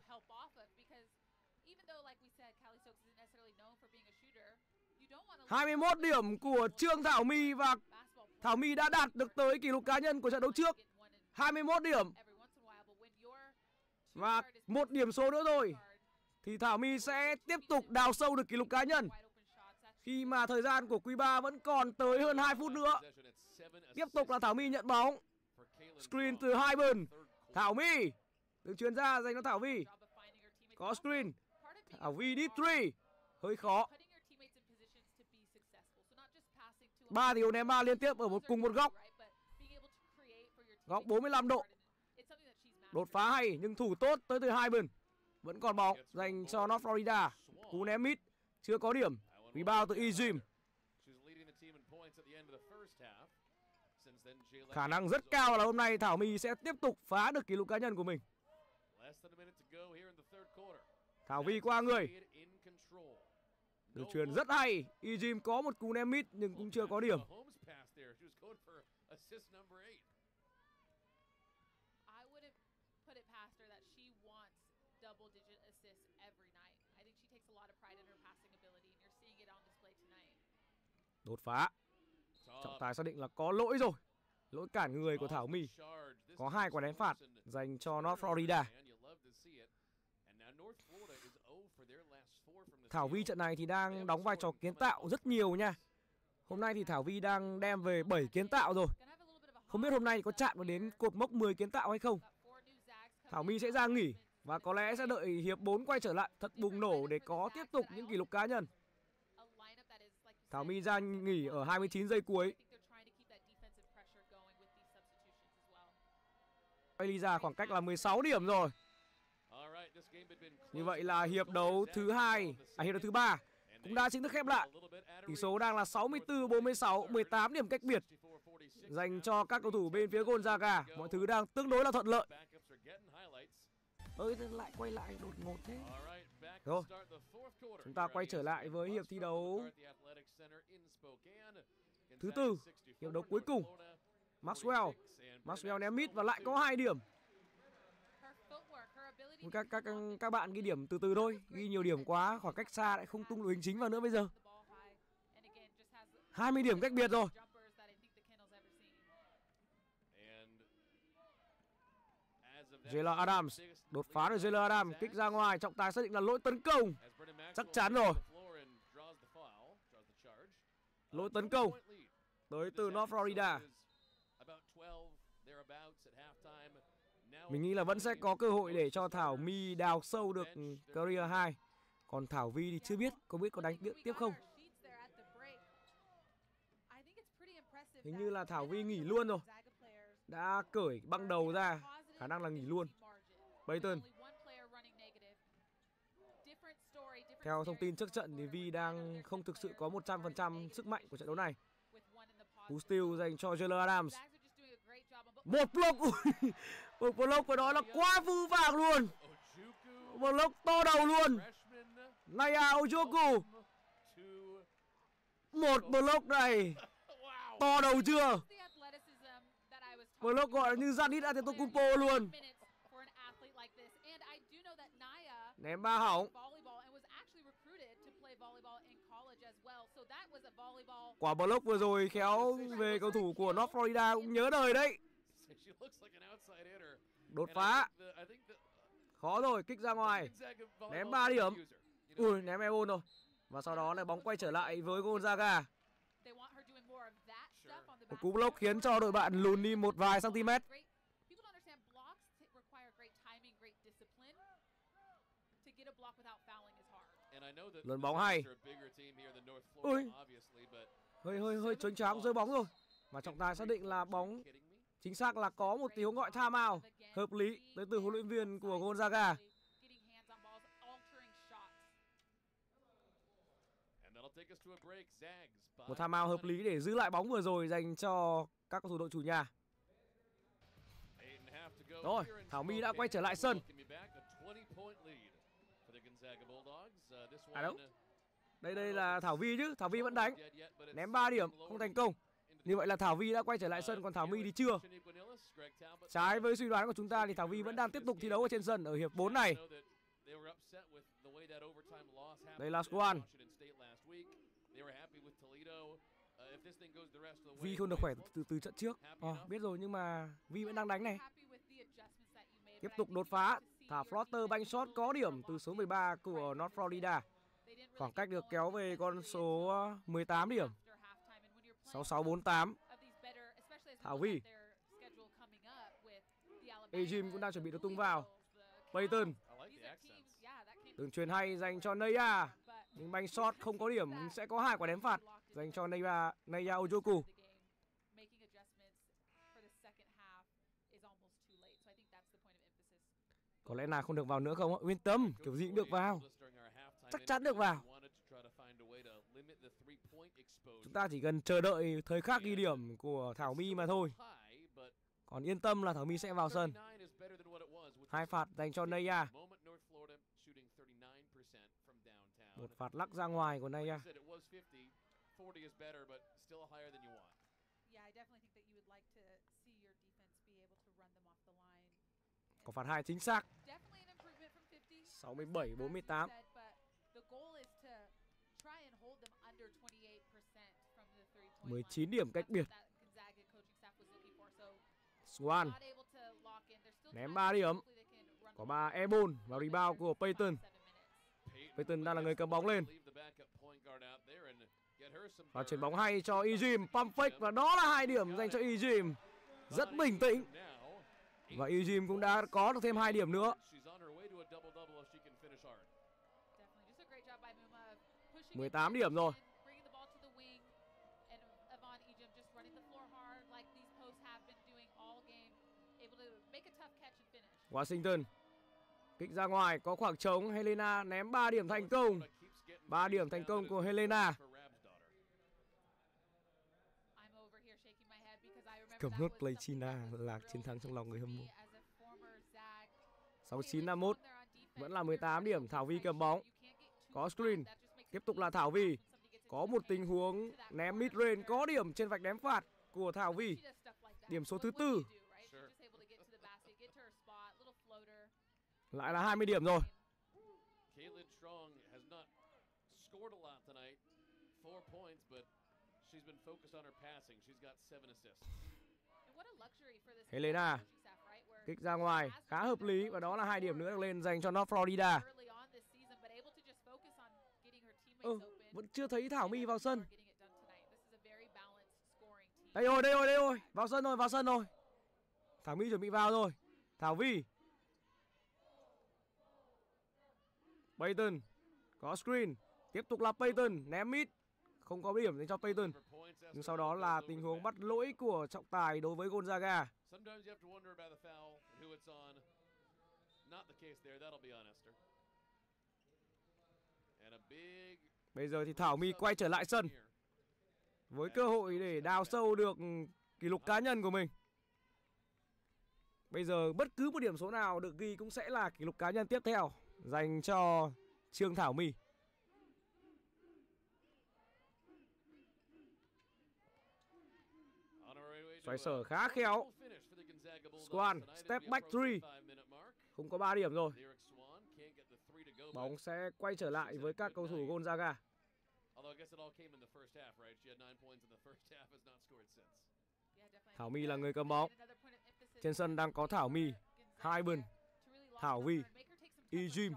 21 điểm của Trương Thảo My và Thảo My đã đạt được tới kỷ lục cá nhân của trận đấu trước. 21 điểm. Và một điểm số nữa rồi. Thì Thảo My sẽ tiếp tục đào sâu được kỷ lục cá nhân. Khi mà thời gian của quý 3 vẫn còn tới hơn 2 phút nữa, Tiếp tục là Thảo My nhận bóng. Screen từ hai bên. Thảo My Được chuyển ra dành cho Thảo My. Có screen. Thảo My deep 3 Hơi khó ba thiếu ném ba liên tiếp ở một cùng một góc. Góc 45 độ. Đột phá hay nhưng thủ tốt tới từ hai bên. Vẫn còn bóng dành cho North Florida. Cú ném mid chưa có điểm. Rebound từ Ejim khả năng rất cao là hôm nay Thảo My sẽ tiếp tục phá được kỷ lục cá nhân của mình. Thảo Vi qua người Đường truyền rất hay. Ejim có một cú ném mid nhưng cũng chưa có điểm. Đột phá. Trọng tài xác định là có lỗi rồi. Lỗi cản người của Thảo My. Có hai quả đánh phạt dành cho North Florida. Thảo Vi trận này thì đang đóng vai trò kiến tạo rất nhiều nha. Hôm nay thì Thảo Vi đang đem về 7 kiến tạo rồi. Không biết hôm nay có chạm đến cột mốc 10 kiến tạo hay không. Thảo My sẽ ra nghỉ và có lẽ sẽ đợi hiệp 4 quay trở lại thật bùng nổ để có tiếp tục những kỷ lục cá nhân. Thảo My ra nghỉ ở 29 giây cuối. Elisa khoảng cách là 16 điểm rồi. Như vậy là hiệp đấu thứ hai, à hiệp đấu thứ ba cũng đã chính thức khép lại. Tỷ số đang là 64 46, 18 điểm cách biệt dành cho các cầu thủ bên phía Gonzaga. Mọi thứ đang tương đối là thuận lợi. Ơi lại quay lại đột ngột thế. Rồi. Chúng ta quay trở lại với hiệp thi đấu thứ tư, hiệp đấu cuối cùng. Maxwell, Maxwell ném mít và lại có hai điểm các các các bạn ghi điểm từ từ thôi. Ghi nhiều điểm quá, khoảng cách xa lại không tung đội hình chính vào nữa bây giờ. 20 điểm cách biệt rồi. Jalen Adams đột phá được Jalen Adams, kích ra ngoài, trọng tài xác định là lỗi tấn công. Chắc chắn rồi. Lỗi tấn công. Tới từ North Florida. Mình nghĩ là vẫn sẽ có cơ hội để cho Thảo My đào sâu được career 2. Còn Thảo Vi thì chưa biết, không biết có đánh tiếp, không. Hình như là Thảo Vi nghỉ luôn rồi. Đã cởi băng đầu ra, khả năng là nghỉ luôn. Bayton. Theo thông tin trước trận thì Vi đang không thực sự có 100% sức mạnh của trận đấu này. Cú steal dành cho Jalen Adams. Một block, một block của đó là quá vư vàng luôn. Một block to đầu luôn. Naya à, Ojoku. Một block này to đầu chưa? Block gọi như Giannis Antetokounmpo luôn. Ném ba hỏng. Quả block vừa rồi khéo về cầu thủ của North Florida cũng nhớ đời đấy. Đột phá. Khó rồi, kích ra ngoài. Ném 3 điểm. Ui, ném Eon rồi. Và sau đó là bóng quay trở lại với Gonzaga. Một cú block khiến cho đội bạn lùn đi một vài cm. Luân bóng hay. Ui. Hơi hơi hơi chớnh choáng rơi bóng rồi. Và trọng tài xác định là bóng chính xác là có một tiếng gọi tham ao hợp lý tới từ huấn luyện viên của Gonzaga. Một tham ao hợp lý để giữ lại bóng vừa rồi dành cho các cầu thủ đội chủ nhà. Rồi, Thảo My đã quay trở lại sân. À đâu? Đây đây là Thảo Vi chứ, Thảo Vi vẫn đánh. Ném 3 điểm, không thành công. Như vậy là Thảo Vi đã quay trở lại sân còn Thảo My thì chưa. Trái với suy đoán của chúng ta thì Thảo Vi vẫn đang tiếp tục thi đấu ở trên sân ở hiệp 4 này. Đây là Squan. Vi không được khỏe từ từ trận trước. À, biết rồi nhưng mà Vi vẫn đang đánh này. Tiếp tục đột phá. Thả floater banh shot có điểm từ số 13 của North Florida. Khoảng cách được kéo về con số 18 điểm. 6648. Thảo Vi. Ejim cũng đang chuẩn bị được tung vào. Payton. Đường truyền hay dành cho Neya. Nhưng banh shot không có điểm sẽ có hai quả ném phạt dành cho Neya, Neya Ojoku. Có lẽ là không được vào nữa không ạ? Yên tâm, kiểu gì cũng được vào. Chắc chắn được vào. Chúng ta chỉ cần chờ đợi thời khắc ghi điểm của Thảo My mà thôi. Còn yên tâm là Thảo My sẽ vào sân. Hai phạt dành cho Neya. Một phạt lắc ra ngoài của Neya. Có phạt hai chính xác. 67 48. 19 điểm cách biệt. Swan ném 3 điểm. Có 3 Ebon vào rebound của Payton. Payton đang là người cầm bóng lên. Và chuyển bóng hay cho Ejim, pump fake và đó là hai điểm dành cho Ejim. Rất bình tĩnh. Và Ejim cũng đã có được thêm hai điểm nữa. 18 điểm rồi. Washington. Kích ra ngoài có khoảng trống. Helena ném 3 điểm thành công. 3 điểm thành công của Helena. Cầm nốt play China là chiến thắng trong lòng người hâm mộ. 69-51 Vẫn là 18 điểm. Thảo Vi cầm bóng. Có screen. Tiếp tục là Thảo Vi. Có một tình huống ném mid range có điểm trên vạch ném phạt của Thảo Vi. Điểm số thứ tư Lại là 20 điểm rồi. Helena kích ra ngoài khá hợp lý và đó là hai điểm nữa được lên dành cho North Florida. Ừ, vẫn chưa thấy Thảo My vào sân. Đây rồi, đây rồi, đây rồi, vào sân rồi, vào sân rồi. Thảo My chuẩn bị vào rồi. Thảo Vi Payton. Có screen. Tiếp tục là Payton. Ném mid không có điểm dành cho Payton. Nhưng sau đó là tình huống bắt lỗi của trọng tài đối với Gonzaga. Bây giờ thì Thảo My quay trở lại sân. Với cơ hội để đào sâu được kỷ lục cá nhân của mình. Bây giờ bất cứ một điểm số nào được ghi cũng sẽ là kỷ lục cá nhân tiếp theo dành cho Trương Thảo My. Xoay sở khá khéo. Swan, step back three. Không có 3 điểm rồi. Bóng sẽ quay trở lại với các cầu thủ Gonzaga. Thảo My là người cầm bóng. Trên sân đang có Thảo My, Hyben, Thảo Vi, E. Jim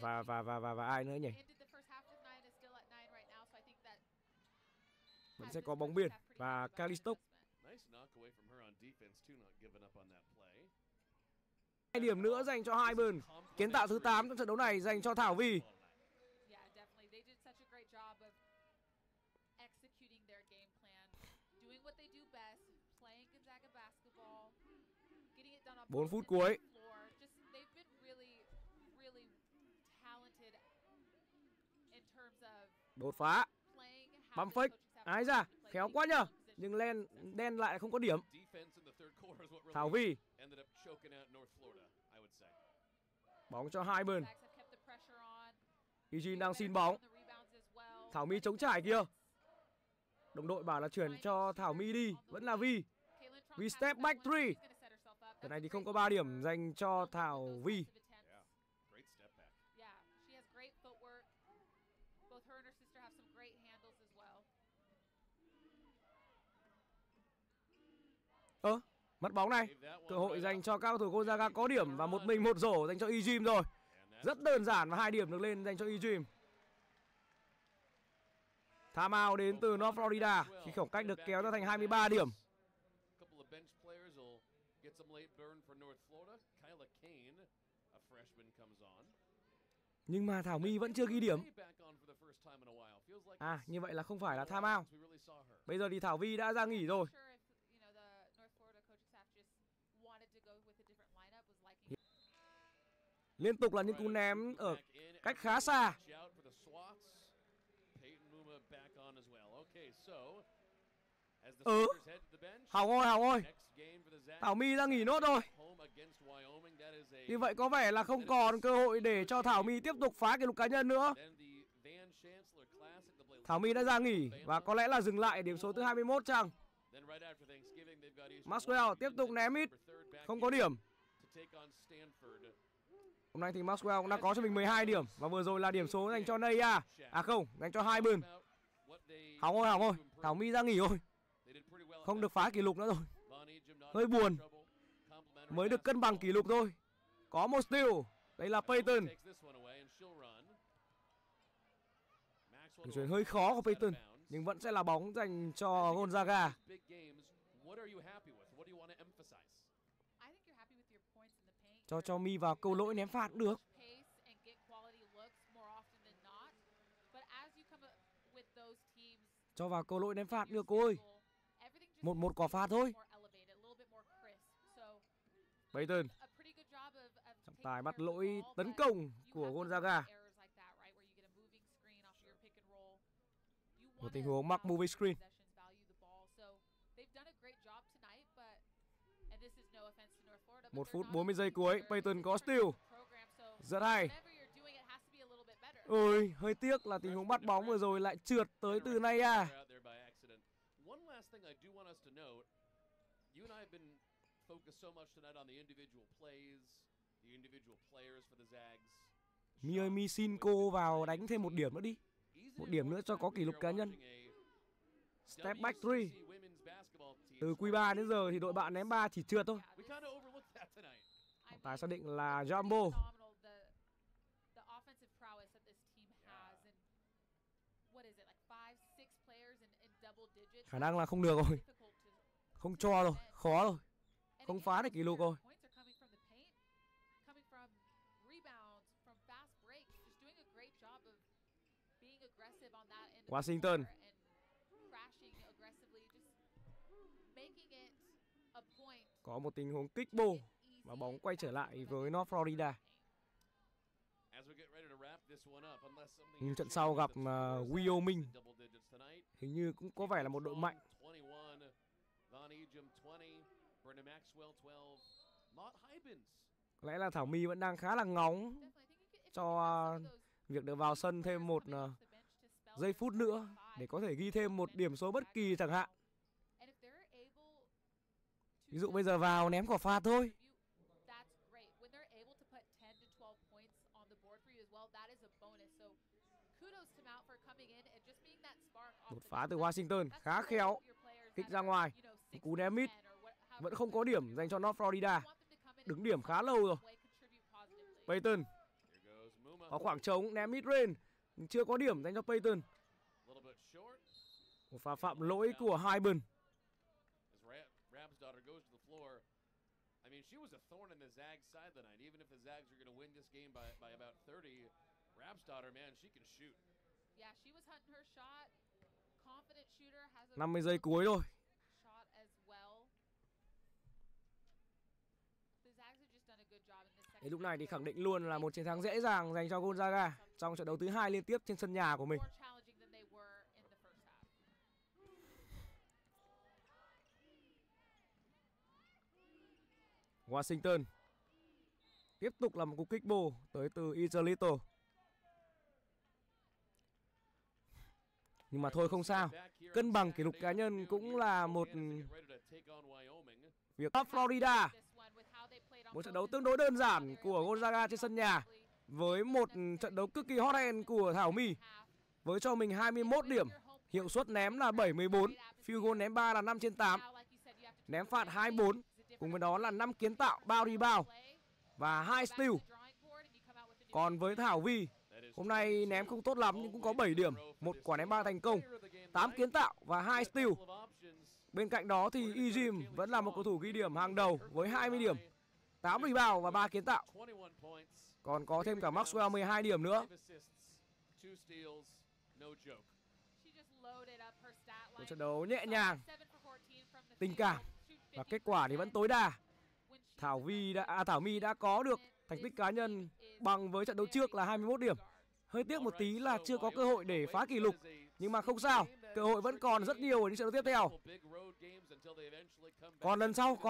và và và và và ai nữa nhỉ? Vẫn sẽ có bóng biên và Kalistok. Hai điểm nữa dành cho hai bên. Kiến tạo thứ 8 trong trận đấu này dành cho Thảo Vi. Bốn phút cuối. Đột phá. Bấm fake. Ái ra, khéo quá nhờ. Nhưng len đen lại không có điểm. Thảo Vi. Bóng cho hai bên. Eugene đang xin bóng. Thảo My chống trải kia. Đồng đội bảo là chuyển cho Thảo My đi, vẫn là Vi. Vi step back three. Trận này thì không có 3 điểm dành cho Thảo Vi. Ơ, mất bóng này. Cơ hội dành cho các cầu thủ Gonzaga có điểm và một mình một rổ dành cho Ejim rồi. Rất đơn giản và hai điểm được lên dành cho Ejim. Tham out đến từ North Florida khi khoảng cách được kéo ra thành 23 điểm. Nhưng mà Thảo My vẫn chưa ghi điểm. À, như vậy là không phải là tham out. Bây giờ thì Thảo Vi đã ra nghỉ rồi. Liên tục là những cú ném ở cách khá xa. Ừ. Hào ơi Hào ơi Thảo My ra nghỉ nốt rồi. Như vậy có vẻ là không còn cơ hội để cho Thảo My tiếp tục phá kỷ lục cá nhân nữa. Thảo My đã ra nghỉ và có lẽ là dừng lại điểm số thứ 21 chăng? Maxwell tiếp tục ném ít Không có điểm Hôm nay thì Maxwell cũng đã có cho mình 12 điểm Và vừa rồi là điểm số dành cho Naya à. à. Không, dành cho hai bên. Hỏng ơi, hỏng ơi Thảo My ra nghỉ rồi Không được phá kỷ lục nữa rồi. Hơi buồn. Mới được cân bằng kỷ lục thôi. Có một steal. Đây là Payton. Đường chuyển hơi khó của Payton Nhưng vẫn sẽ là bóng dành cho Gonzaga. Cho cho Mi vào câu lỗi ném phạt được. Cho vào câu lỗi ném phạt được cô ơi Một một quả phạt thôi. Payton. Trọng tài bắt lỗi tấn công của Gonzaga. Một tình huống mắc movie screen một phút 40 giây cuối Payton có steal Rất hay Ôi, hơi tiếc là tình huống bắt bóng vừa rồi lại trượt tới từ nay à. Mi ơi, Mi xin cô vào đánh thêm một điểm nữa đi. Một điểm nữa cho có kỷ lục cá nhân. Step back three. Từ Q3 đến giờ thì đội bạn ném 3 chỉ trượt thôi. Tài xác định là Jumbo. Khả năng là không được rồi. Không cho rồi, khó rồi. Không phá được kỷ lục rồi. Washington. Có một tình huống kích bô và bóng quay trở lại với North Florida. Nhưng trận sau gặp uh, Wyoming hình như cũng có vẻ là một đội mạnh. Có lẽ là Thảo My vẫn đang khá là ngóng cho uh, việc được vào sân thêm một uh, giây phút nữa để có thể ghi thêm một điểm số bất kỳ chẳng hạn. Ví dụ bây giờ vào ném quả pha thôi. Một phá từ Washington khá khéo. Kích ra ngoài. Cú ném mít. Vẫn không có điểm dành cho North Florida. Đứng điểm khá lâu rồi. Payton. Có khoảng trống ném mid range. Chưa có điểm dành cho Payton. Một pha phạm lỗi của hai bên. I mean, she was a thorn in the Zags side tonight. Even if the Zags are going to win this game by, by about 30, Rabsdottir, man, she can shoot. Yeah, she was hunting her shot. 50 giây cuối rồi. Đến lúc này thì khẳng định luôn là một chiến thắng dễ dàng dành cho Gonzaga trong trận đấu thứ hai liên tiếp trên sân nhà của mình. Washington tiếp tục là một cú kích bồ tới từ Izalito. Nhưng mà thôi không sao. Cân bằng kỷ lục cá nhân cũng là một việc Florida. Một trận đấu tương đối đơn giản của Gonzaga trên sân nhà với một trận đấu cực kỳ hot hand của Thảo My với cho mình 21 điểm, hiệu suất ném là 74, field goal ném 3 là 5 trên 8, ném phạt 24, cùng với đó là 5 kiến tạo, 3 rebound và 2 steal. Còn với Thảo Vi, hôm nay ném không tốt lắm nhưng cũng có 7 điểm, một quả ném 3 thành công, 8 kiến tạo và 2 steal. Bên cạnh đó thì Ejim vẫn là một cầu thủ ghi điểm hàng đầu với 20 điểm, 8 rebound và 3 kiến tạo. Còn có thêm cả Maxwell 12 điểm nữa. Một trận đấu nhẹ nhàng, tình cảm và kết quả thì vẫn tối đa. Thảo Vi đã à, Thảo My đã có được thành tích cá nhân bằng với trận đấu trước là 21 điểm. Hơi tiếc một tí là chưa có cơ hội để phá kỷ lục, nhưng mà không sao, cơ hội vẫn còn rất nhiều ở những trận đấu tiếp theo. Còn lần sau còn